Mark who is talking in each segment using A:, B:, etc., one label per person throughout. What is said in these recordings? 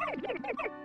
A: Ha ha ha ha!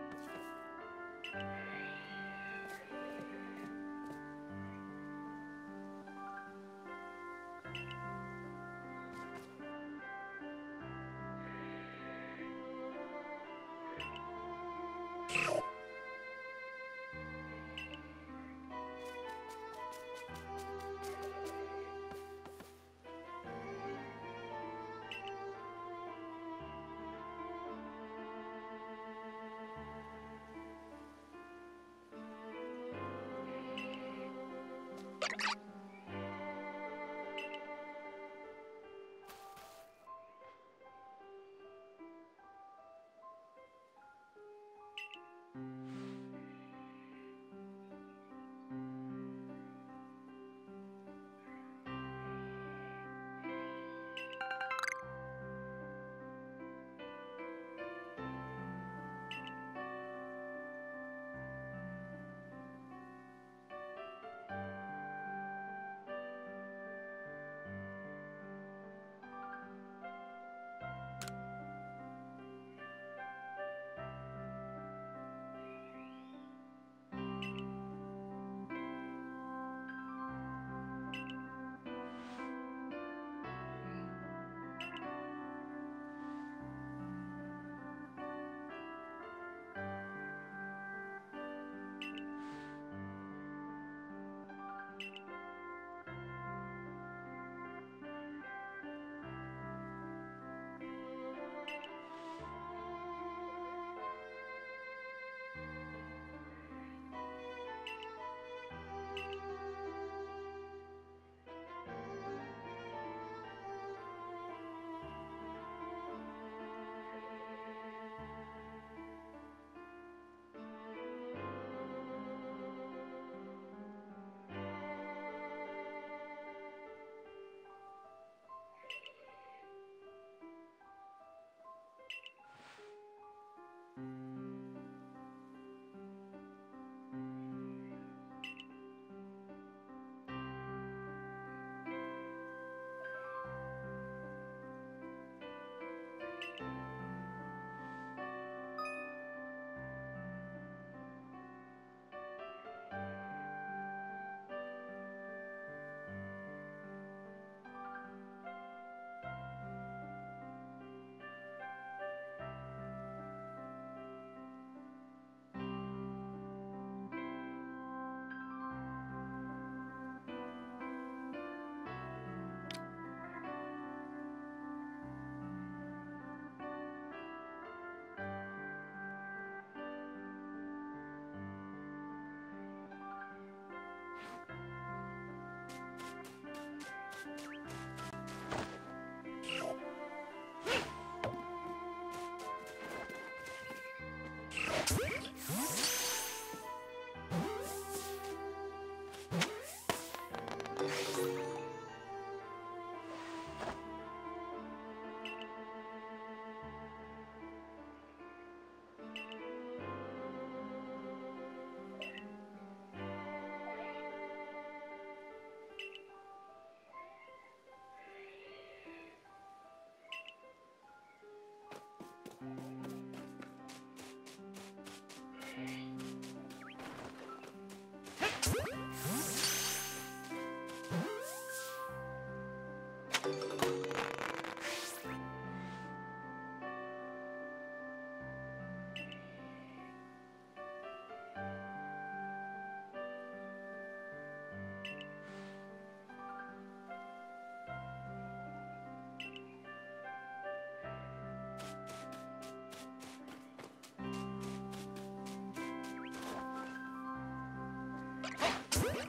A: Huh.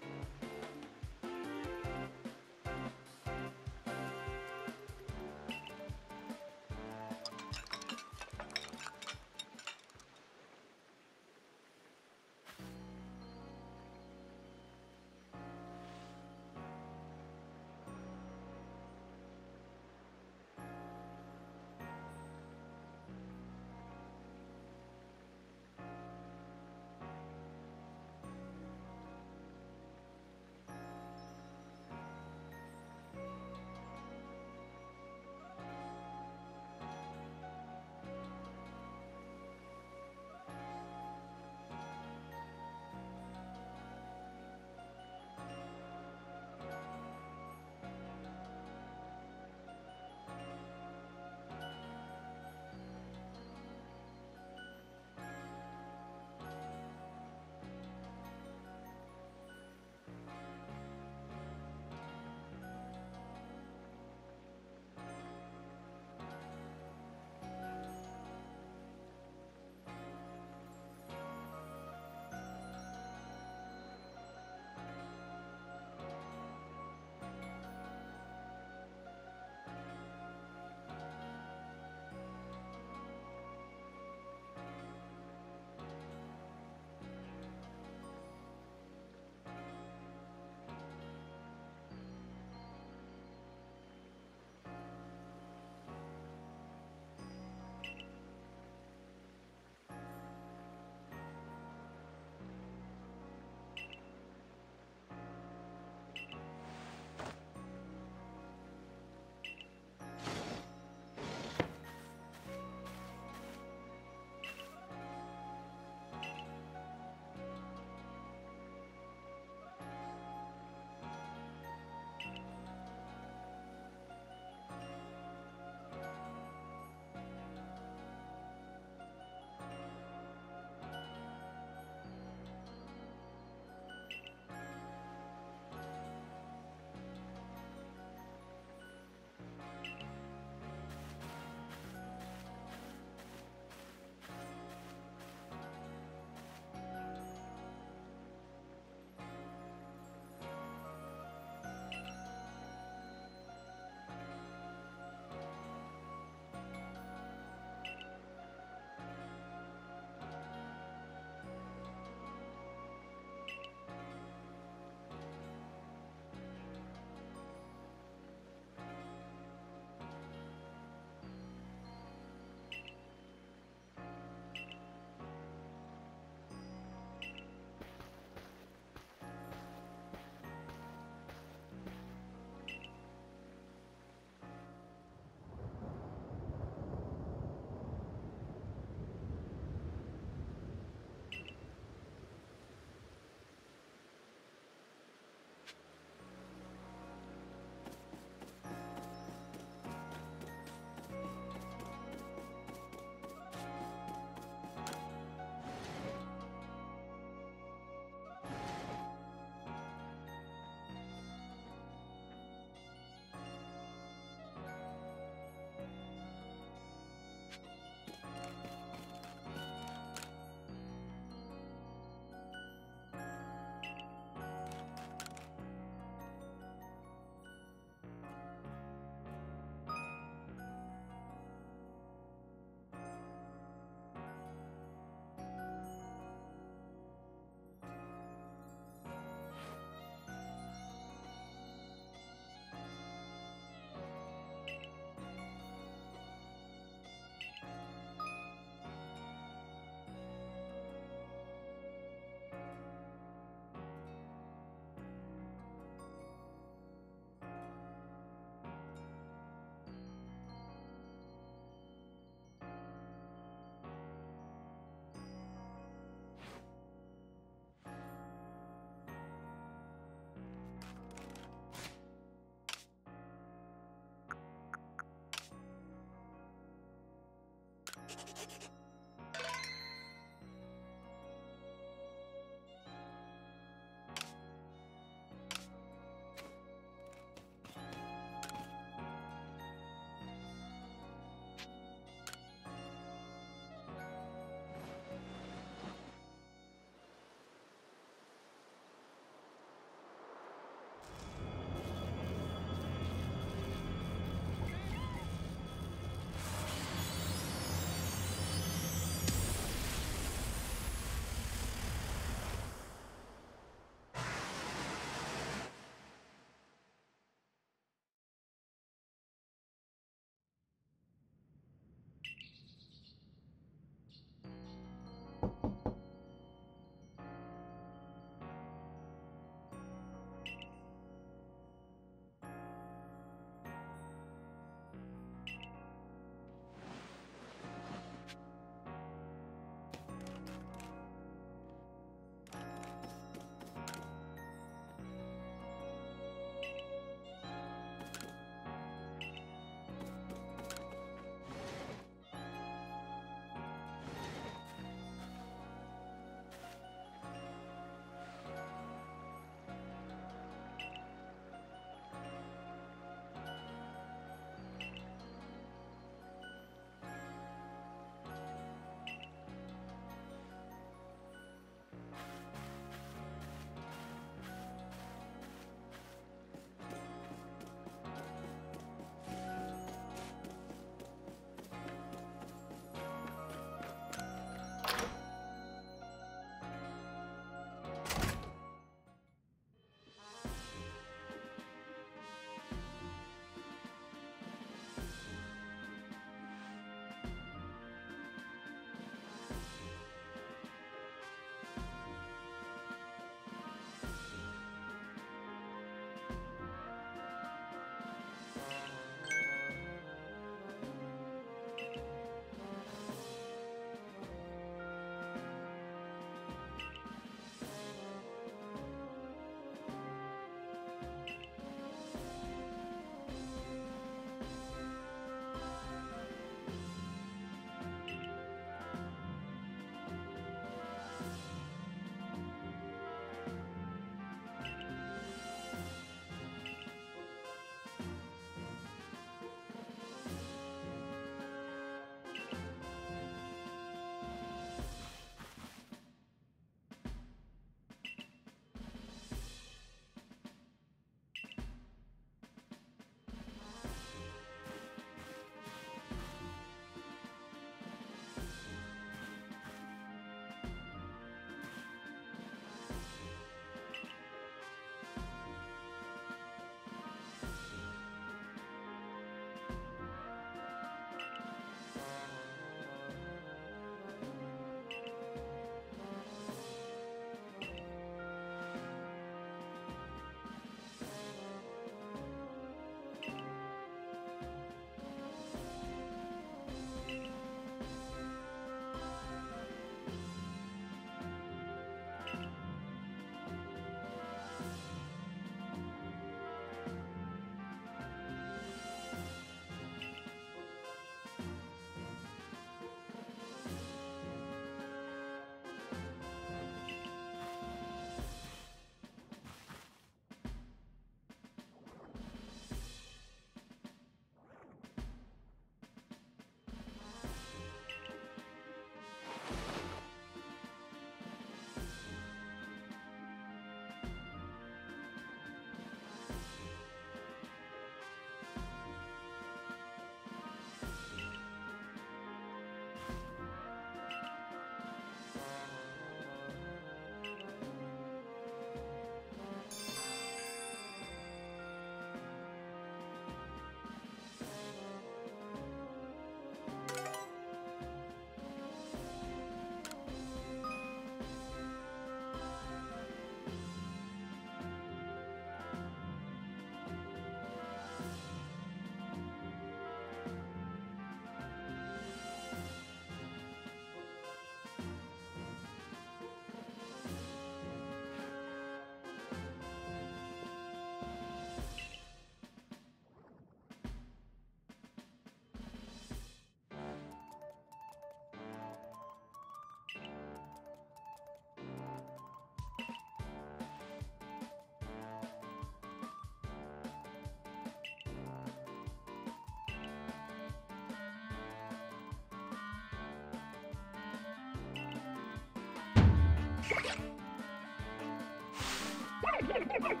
A: Ha ha ha!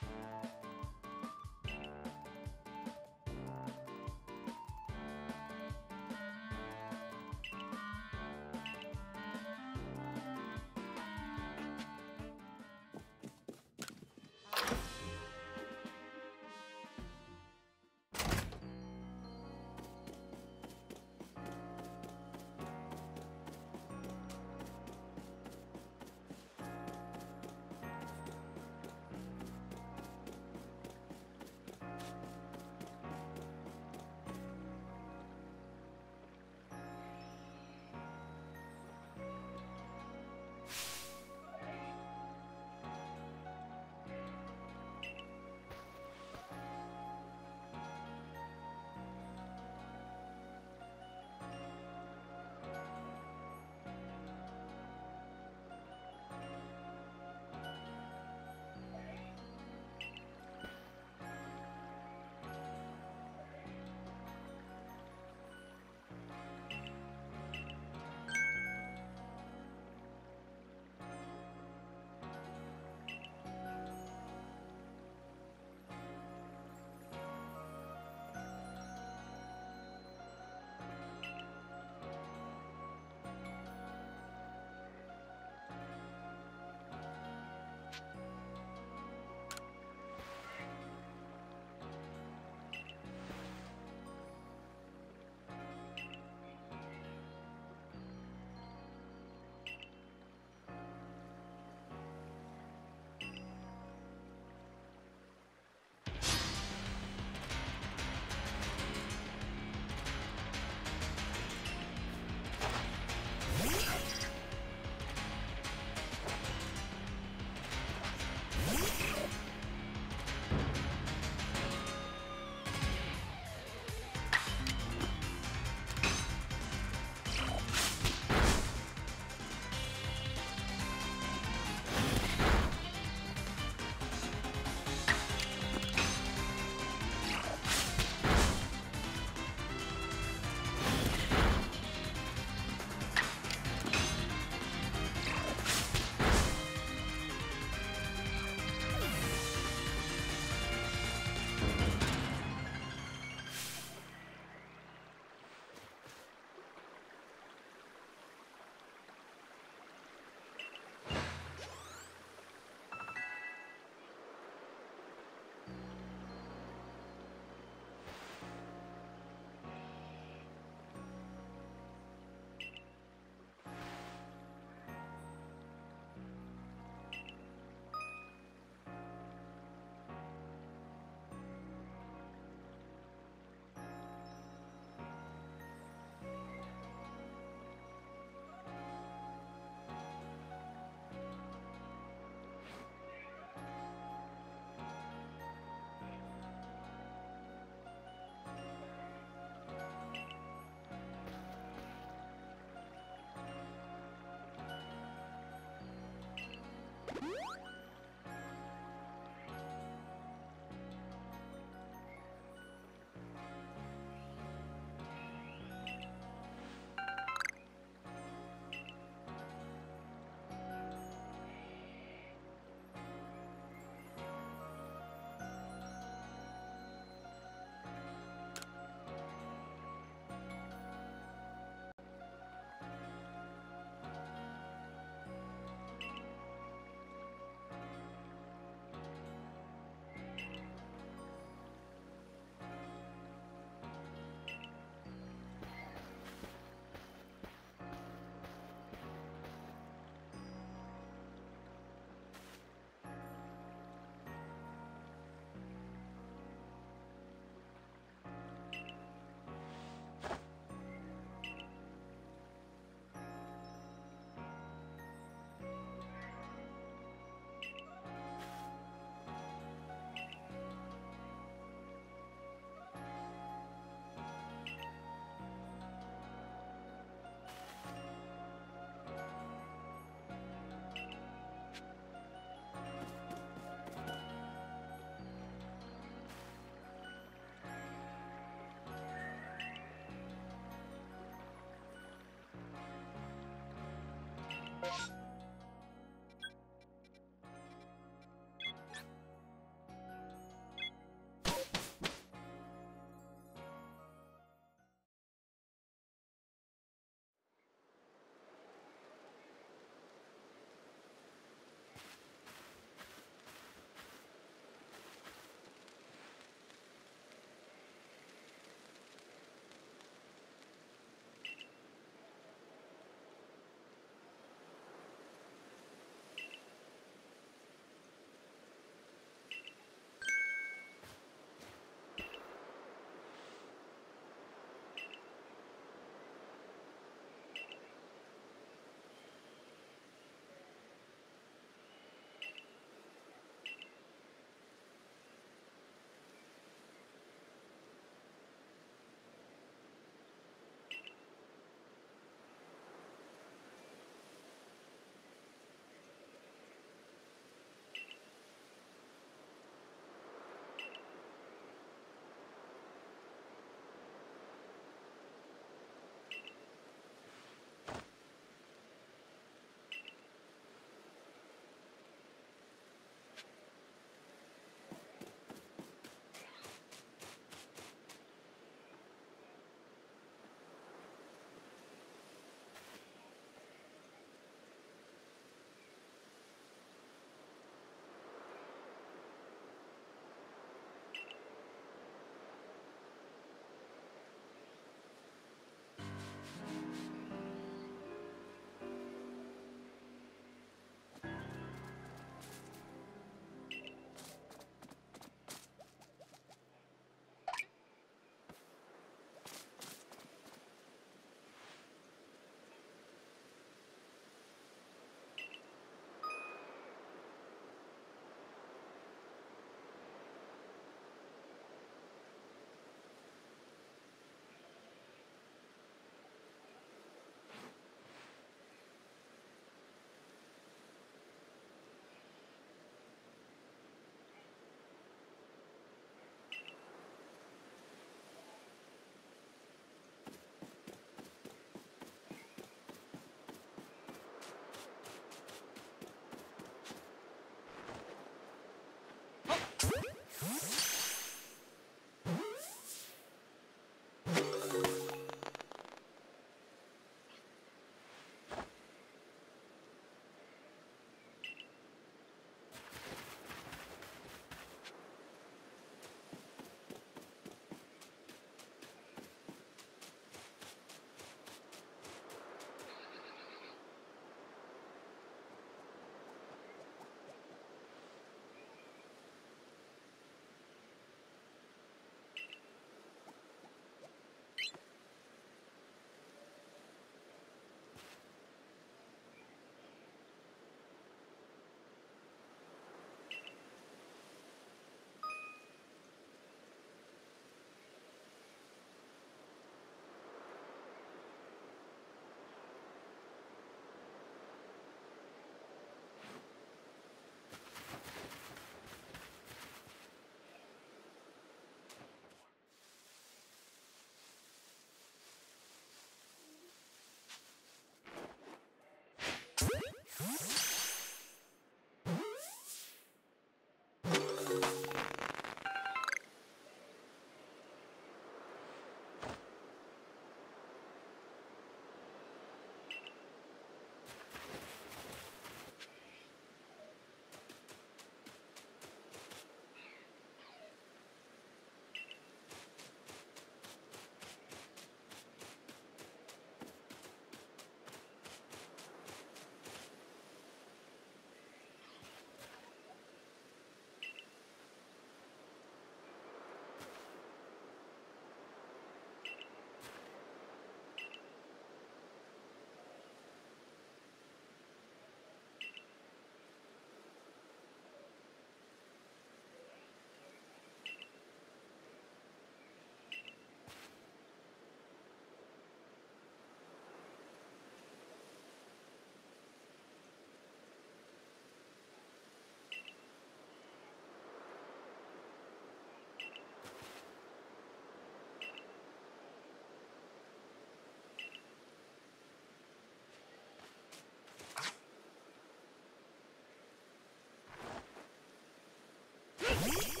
A: Yeah.